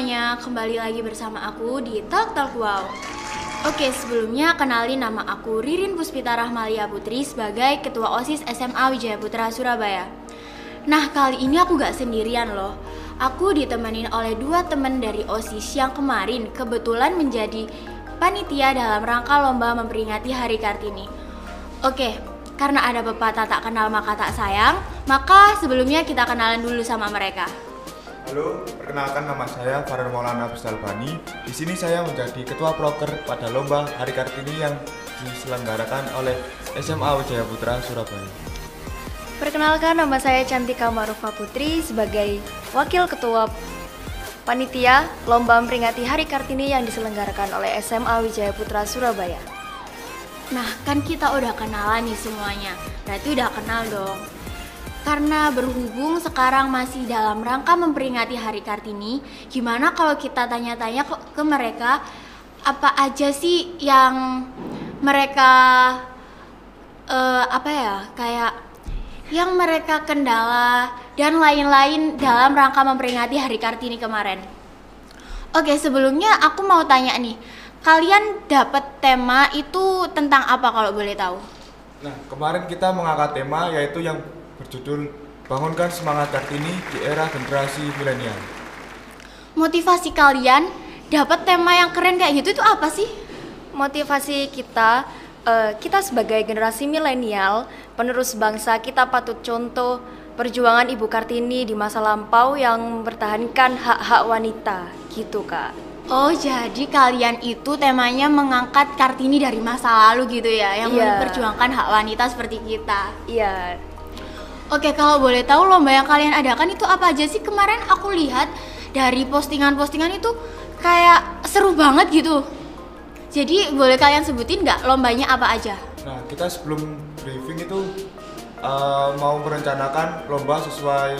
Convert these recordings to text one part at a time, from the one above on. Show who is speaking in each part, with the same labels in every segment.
Speaker 1: semuanya, kembali lagi bersama aku di Talk Talk Wow. Oke, sebelumnya kenalin nama aku Ririn Puspita Rahmalia Putri sebagai Ketua OSIS SMA Wijaya Putra Surabaya. Nah, kali ini aku gak sendirian loh. Aku ditemenin oleh dua temen dari OSIS yang kemarin kebetulan menjadi panitia dalam rangka lomba memperingati Hari Kartini. Oke, karena ada pepatah tak kenal maka tak sayang, maka sebelumnya kita kenalan dulu sama mereka.
Speaker 2: Halo, perkenalkan nama saya Farhan Maulana Bustalbani. Di sini saya menjadi ketua proker pada lomba Hari Kartini yang diselenggarakan oleh SMA Wijaya Putra Surabaya.
Speaker 3: Perkenalkan nama saya Cantika Marufa Putri sebagai Wakil Ketua Panitia Lomba Memperingati Hari Kartini yang diselenggarakan oleh SMA Wijaya Putra Surabaya.
Speaker 1: Nah, kan kita udah kenalan nih semuanya. Berarti udah kenal dong. Karena berhubung sekarang masih dalam rangka memperingati Hari Kartini, gimana kalau kita tanya-tanya ke, mereka apa aja sih yang mereka eh, apa ya kayak yang mereka kendala dan lain-lain dalam rangka memperingati Hari Kartini kemarin. Oke, sebelumnya aku mau tanya nih, kalian dapat tema itu tentang apa kalau boleh tahu?
Speaker 2: Nah, kemarin kita mengangkat tema yaitu yang berjudul Bangunkan Semangat Kartini di Era Generasi Milenial.
Speaker 1: Motivasi kalian dapat tema yang keren kayak gitu itu apa sih?
Speaker 3: Motivasi kita, eh, kita sebagai generasi milenial, penerus bangsa, kita patut contoh perjuangan Ibu Kartini di masa lampau yang mempertahankan hak-hak wanita, gitu kak.
Speaker 1: Oh, jadi kalian itu temanya mengangkat Kartini dari masa lalu gitu ya, yang
Speaker 3: Iya.
Speaker 1: memperjuangkan hak wanita seperti kita.
Speaker 3: Iya,
Speaker 1: Oke, kalau boleh tahu lomba yang kalian adakan itu apa aja sih? Kemarin aku lihat dari postingan-postingan itu kayak seru banget gitu. Jadi boleh kalian sebutin nggak lombanya apa aja?
Speaker 2: Nah, kita sebelum briefing itu eh, mau merencanakan lomba sesuai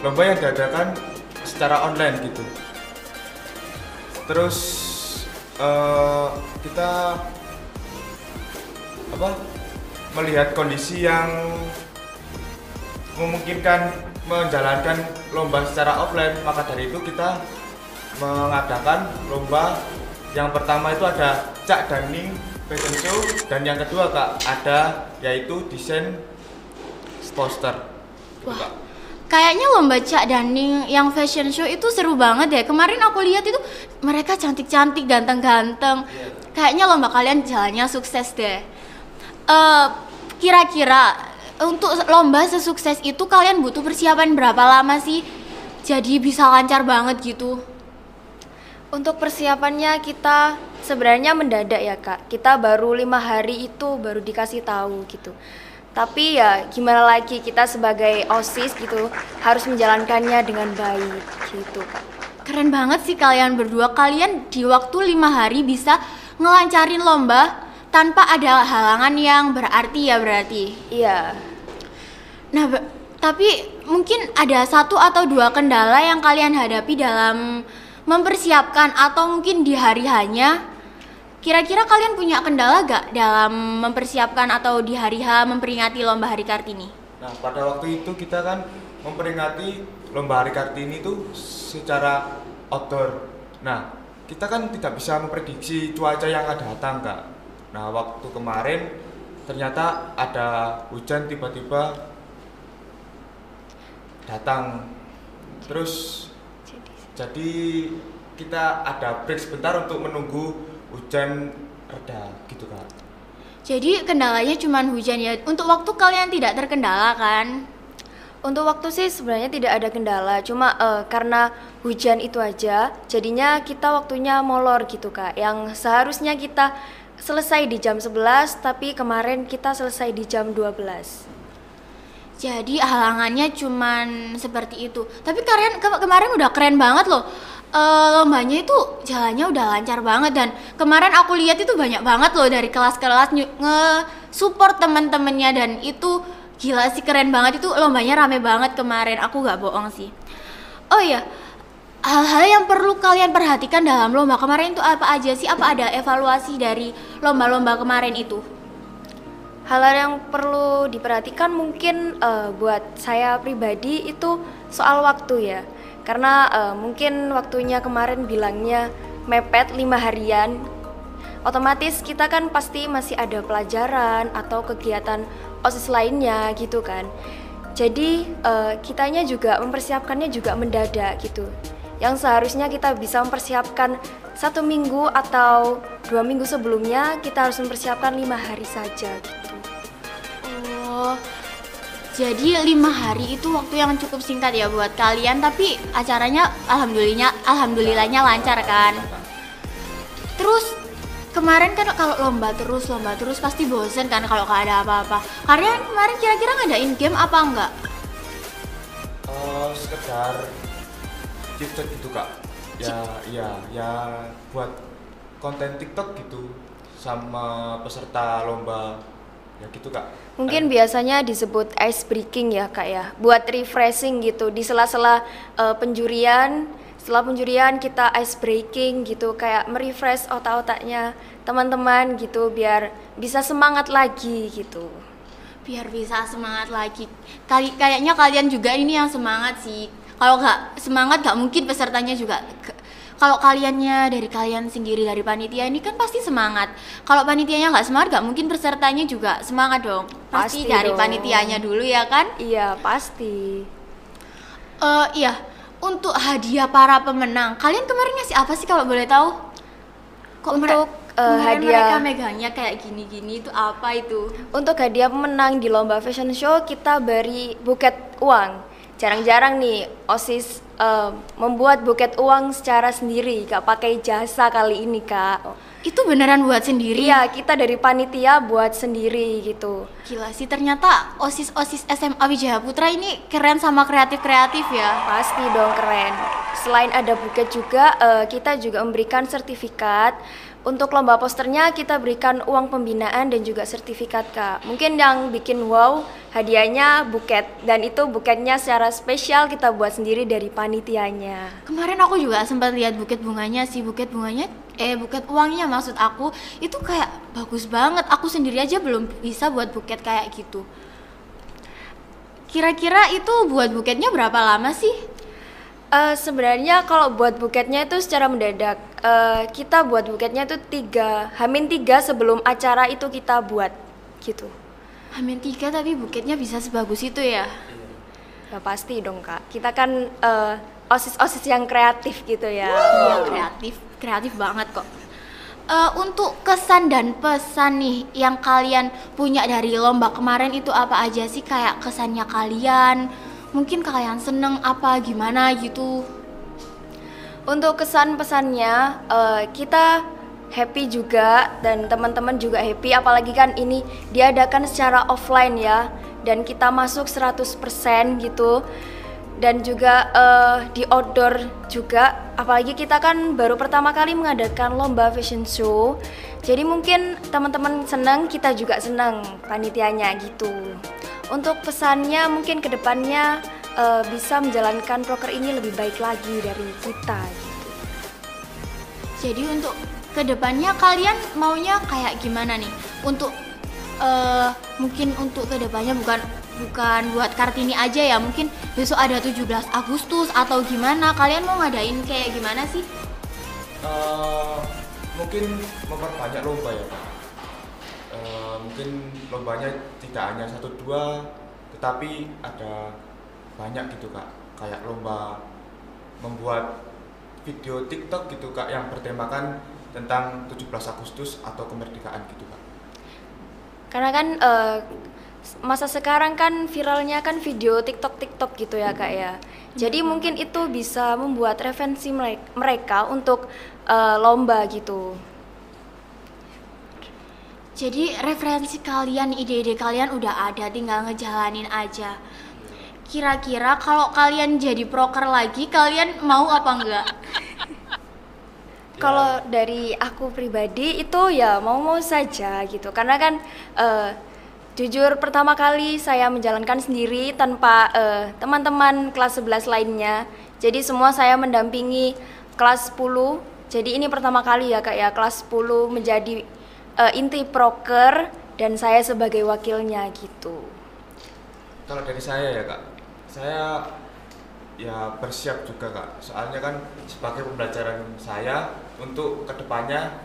Speaker 2: lomba yang diadakan secara online gitu. Terus eh, kita apa melihat kondisi yang memungkinkan menjalankan lomba secara offline maka dari itu kita mengadakan lomba yang pertama itu ada cak daning fashion show dan yang kedua kak ada yaitu desain poster Gitu,
Speaker 1: Wah.
Speaker 2: Kak.
Speaker 1: Kayaknya lomba Cak Daning yang fashion show itu seru banget ya. Kemarin aku lihat itu mereka cantik-cantik, ganteng-ganteng. Kayaknya lomba kalian jalannya sukses deh. Eh, kira-kira untuk lomba sesukses itu kalian butuh persiapan berapa lama sih? Jadi bisa lancar banget gitu.
Speaker 3: Untuk persiapannya kita sebenarnya mendadak ya kak. Kita baru lima hari itu baru dikasih tahu gitu. Tapi ya gimana lagi kita sebagai osis gitu harus menjalankannya dengan baik gitu kak.
Speaker 1: Keren banget sih kalian berdua. Kalian di waktu lima hari bisa ngelancarin lomba tanpa ada halangan yang berarti ya berarti.
Speaker 3: Iya.
Speaker 1: Nah, tapi mungkin ada satu atau dua kendala yang kalian hadapi dalam mempersiapkan atau mungkin di hari hanya. Kira-kira kalian punya kendala gak dalam mempersiapkan atau di hari H memperingati lomba Hari Kartini?
Speaker 2: Nah pada waktu itu kita kan memperingati lomba hari kartini itu secara outdoor. Nah kita kan tidak bisa memprediksi cuaca yang akan datang kak. Nah waktu kemarin ternyata ada hujan tiba-tiba datang. Terus jadi kita ada break sebentar untuk menunggu hujan reda gitu kak.
Speaker 1: Jadi kendalanya cuma hujan ya. Untuk waktu kalian tidak terkendala kan?
Speaker 3: Untuk waktu sih sebenarnya tidak ada kendala, cuma eh, karena hujan itu aja, jadinya kita waktunya molor gitu kak. Yang seharusnya kita selesai di jam 11, tapi kemarin kita selesai di jam 12.
Speaker 1: Jadi halangannya cuman seperti itu. Tapi kalian ke- kemarin udah keren banget loh. Eh, lombanya itu jalannya udah lancar banget dan kemarin aku lihat itu banyak banget loh dari kelas-kelas nge-support temen-temennya dan itu gila sih keren banget itu lombanya rame banget kemarin. Aku gak bohong sih. Oh iya, hal-hal yang perlu kalian perhatikan dalam lomba kemarin itu apa aja sih? Apa ada evaluasi dari lomba-lomba kemarin itu?
Speaker 3: Hal-hal yang perlu diperhatikan mungkin eh, buat saya pribadi itu soal waktu ya. karena uh, mungkin waktunya kemarin bilangnya mepet lima harian. Otomatis kita kan pasti masih ada pelajaran atau kegiatan osis lainnya gitu kan. Jadi uh, kitanya juga mempersiapkannya juga mendadak gitu yang seharusnya kita bisa mempersiapkan satu minggu atau dua minggu sebelumnya kita harus mempersiapkan lima hari saja gitu.
Speaker 1: Oh jadi lima hari itu waktu yang cukup singkat ya buat kalian tapi acaranya alhamdulillahnya alhamdulillahnya lancar kan? Terus kemarin kan kalau lomba terus lomba terus pasti bosen kan kalau gak ada apa-apa. Kalian kemarin kira-kira ngadain game apa enggak
Speaker 2: uh, sekedar chit gitu kak. Ya iya ya buat konten TikTok gitu sama peserta lomba ya gitu kak.
Speaker 3: Mungkin uh, biasanya disebut ice breaking ya kak ya. Buat refreshing gitu di sela-sela uh, penjurian setelah penjurian kita ice breaking gitu kayak merefresh otak-otaknya teman-teman gitu biar bisa semangat lagi gitu.
Speaker 1: Biar bisa semangat lagi. Kali kayaknya kalian juga ini yang semangat sih kalau nggak semangat nggak mungkin pesertanya juga. Kalau kaliannya dari kalian sendiri dari panitia ini kan pasti semangat. Kalau panitianya nggak semangat nggak mungkin pesertanya juga semangat dong. Pasti, pasti dari dong. panitianya dulu ya kan?
Speaker 3: Iya pasti.
Speaker 1: Uh, iya. Untuk hadiah para pemenang kalian kemarin ngasih apa sih kalau boleh tahu?
Speaker 3: Kok untuk uh, hadiah
Speaker 1: mereka megangnya kayak gini-gini itu apa itu?
Speaker 3: Untuk hadiah pemenang di lomba fashion show kita beri buket uang jarang-jarang nih osis uh, membuat buket uang secara sendiri gak pakai jasa kali ini kak
Speaker 1: itu beneran buat sendiri?
Speaker 3: Iya, kita dari panitia buat sendiri gitu.
Speaker 1: Gila sih, ternyata OSIS-OSIS SMA Wijaya Putra ini keren sama kreatif-kreatif ya?
Speaker 3: Pasti dong keren. Selain ada buket juga, uh, kita juga memberikan sertifikat untuk lomba posternya kita berikan uang pembinaan dan juga sertifikat kak. Mungkin yang bikin wow hadiahnya buket dan itu buketnya secara spesial kita buat sendiri dari panitianya.
Speaker 1: Kemarin aku juga sempat lihat buket bunganya sih buket bunganya eh buket uangnya maksud aku itu kayak bagus banget. Aku sendiri aja belum bisa buat buket kayak gitu. Kira-kira itu buat buketnya berapa lama sih?
Speaker 3: Uh, sebenarnya kalau buat buketnya itu secara mendadak uh, kita buat buketnya itu tiga hamin tiga sebelum acara itu kita buat gitu
Speaker 1: hamin tiga tapi buketnya bisa sebagus itu ya?
Speaker 3: Ya pasti dong kak. Kita kan uh, eh, osis osis yang kreatif gitu ya.
Speaker 1: Iya kreatif. Kreatif banget kok. Uh, untuk kesan dan pesan nih yang kalian punya dari lomba kemarin itu apa aja sih? Kayak kesannya kalian mungkin kalian seneng apa gimana gitu?
Speaker 3: Untuk kesan pesannya uh, kita happy juga dan teman-teman juga happy. Apalagi kan ini diadakan secara offline ya. Dan kita masuk 100% gitu. Dan juga uh, di outdoor juga. Apalagi kita kan baru pertama kali mengadakan lomba fashion show. Jadi mungkin teman-teman senang kita juga senang panitianya gitu. Untuk pesannya mungkin ke depannya uh, bisa menjalankan proker ini lebih baik lagi dari kita gitu.
Speaker 1: Jadi untuk ke depannya kalian maunya kayak gimana nih? Untuk uh, mungkin untuk ke depannya bukan bukan buat kartini aja ya mungkin besok ada 17 Agustus atau gimana kalian mau ngadain kayak gimana sih?
Speaker 2: Uh, mungkin memperbanyak lomba ya pak uh, mungkin lombanya tidak hanya satu dua tetapi ada banyak gitu kak kayak lomba membuat video TikTok gitu kak yang bertemakan tentang 17 Agustus atau kemerdekaan gitu kak
Speaker 3: karena kan uh, masa sekarang kan viralnya kan video TikTok TikTok gitu ya kak ya jadi mungkin itu bisa membuat referensi mereka untuk uh, lomba gitu
Speaker 1: jadi referensi kalian, ide-ide kalian udah ada, tinggal ngejalanin aja. Kira-kira kalau kalian jadi proker lagi, kalian mau apa enggak?
Speaker 3: Kalau dari aku pribadi itu ya mau-mau saja gitu, karena kan uh, jujur pertama kali saya menjalankan sendiri tanpa uh, teman-teman kelas 11 lainnya. Jadi semua saya mendampingi kelas 10. Jadi ini pertama kali ya kak ya kelas 10 menjadi uh, inti proker dan saya sebagai wakilnya gitu.
Speaker 2: Kalau dari saya ya kak, saya ya bersiap juga kak soalnya kan sebagai pembelajaran saya untuk ke depannya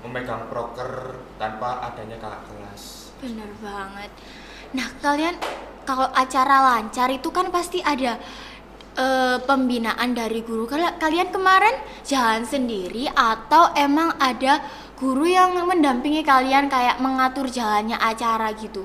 Speaker 2: memegang proker tanpa adanya kakak kelas
Speaker 1: Bener banget. Nah, kalian kalau acara lancar itu kan pasti ada eh, pembinaan dari guru. Kal- Kalian kemarin jalan sendiri atau emang ada guru yang mendampingi kalian kayak mengatur jalannya acara gitu?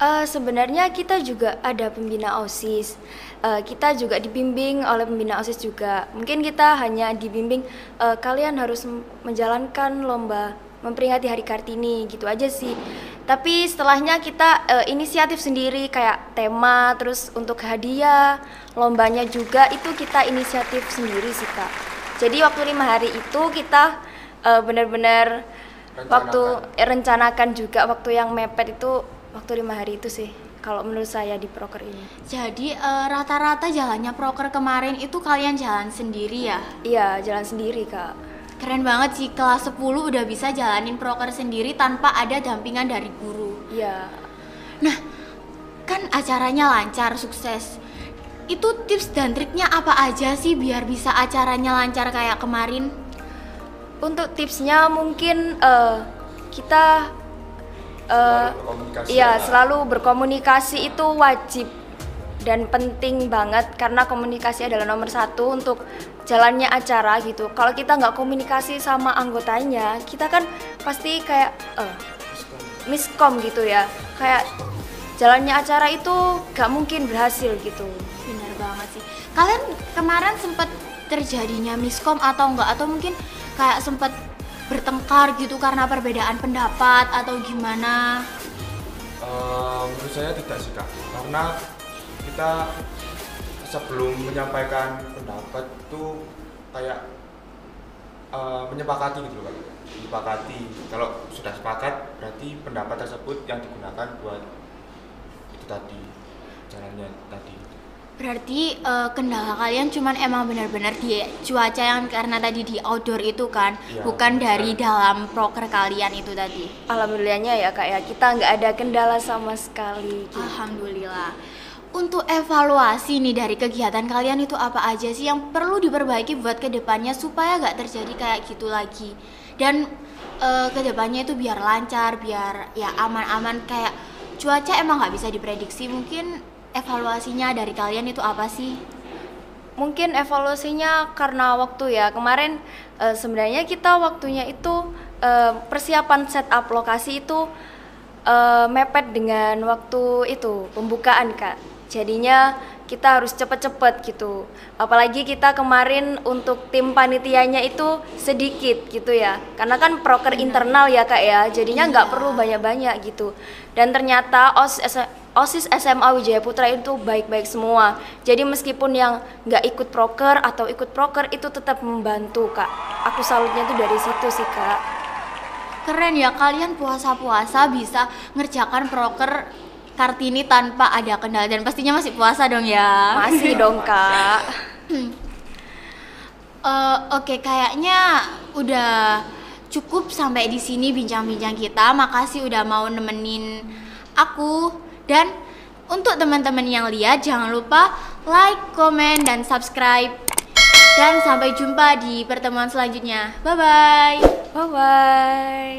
Speaker 3: Eh, sebenarnya kita juga ada pembina OSIS. Eh, kita juga dibimbing oleh pembina OSIS juga. Mungkin kita hanya dibimbing eh, kalian harus menjalankan lomba memperingati Hari Kartini gitu aja sih. Tapi setelahnya kita eh, inisiatif sendiri kayak tema, terus untuk hadiah, lombanya juga itu kita inisiatif sendiri sih kak. Jadi waktu lima hari itu kita eh, benar-benar waktu eh, rencanakan juga waktu yang mepet itu waktu lima hari itu sih kalau menurut saya di proker ini
Speaker 1: Jadi eh, rata-rata jalannya proker kemarin itu kalian jalan sendiri ya?
Speaker 3: iya jalan sendiri kak
Speaker 1: Keren banget sih kelas 10 udah bisa jalanin proker sendiri tanpa ada dampingan dari guru.
Speaker 3: iya
Speaker 1: Nah, kan acaranya lancar, sukses. Itu tips dan triknya apa aja sih biar bisa acaranya lancar kayak kemarin?
Speaker 3: untuk tipsnya mungkin eh, kita eh,
Speaker 2: berkomunikasi
Speaker 3: iya
Speaker 2: ya,
Speaker 3: selalu berkomunikasi itu wajib dan penting banget karena komunikasi adalah nomor satu untuk jalannya acara gitu. Kalau kita nggak komunikasi sama anggotanya, kita kan pasti kayak eh, miskom gitu ya. Kayak jalannya acara itu nggak mungkin berhasil gitu.
Speaker 1: Bener banget sih. Kalian kemarin sempat terjadinya miskom atau enggak atau mungkin kayak sempat bertengkar gitu karena perbedaan pendapat atau gimana?
Speaker 2: Eh, menurut saya tidak sih kak. Karena kita sebelum menyampaikan pendapat itu kayak eh, menyepakati gitu kak. Menyepakati. Kalau sudah sepakat berarti pendapat tersebut yang digunakan buat itu tadi jalannya tadi
Speaker 1: Berarti eh, kendala kalian cuman emang benar-benar di cuaca yang karena tadi di outdoor itu kan,
Speaker 2: Iya,
Speaker 1: bukan
Speaker 2: benar.
Speaker 1: dari dalam proker kalian itu tadi.
Speaker 3: Alhamdulillahnya ya kak ya kita nggak ada kendala sama sekali. gitu.
Speaker 1: Alhamdulillah. Untuk evaluasi nih dari kegiatan kalian itu apa aja sih yang perlu diperbaiki buat ke depannya supaya nggak terjadi kayak gitu lagi dan eh, ke depannya itu biar lancar, biar ya aman-aman kayak cuaca emang nggak bisa diprediksi mungkin evaluasinya dari kalian itu apa sih?
Speaker 3: Mungkin evaluasinya karena waktu ya kemarin eh, sebenarnya kita waktunya itu eh, persiapan setup lokasi itu eh, mepet dengan waktu itu pembukaan kak. Jadinya kita harus cepet-cepet gitu. Apalagi kita kemarin untuk tim panitianya itu sedikit gitu ya. Karena kan proker internal ya kak ya. Jadinya nggak
Speaker 1: Iya.
Speaker 3: perlu banyak-banyak gitu. Dan ternyata OS OSIS SMA Wijaya Putra itu baik-baik semua. Jadi meskipun yang nggak ikut proker atau ikut proker itu tetap membantu kak. Aku salutnya tuh dari situ sih kak.
Speaker 1: Keren ya kalian puasa-puasa bisa ngerjakan proker Kartini tanpa ada kendala dan pastinya masih puasa dong ya.
Speaker 3: Masih dong kak.
Speaker 1: Eh, Oke, kayaknya udah cukup sampai di sini bincang-bincang kita. Makasih udah mau nemenin aku dan untuk teman-teman yang lihat jangan lupa like, komen dan subscribe. Dan sampai jumpa di pertemuan selanjutnya. Bye bye.
Speaker 3: Bye bye.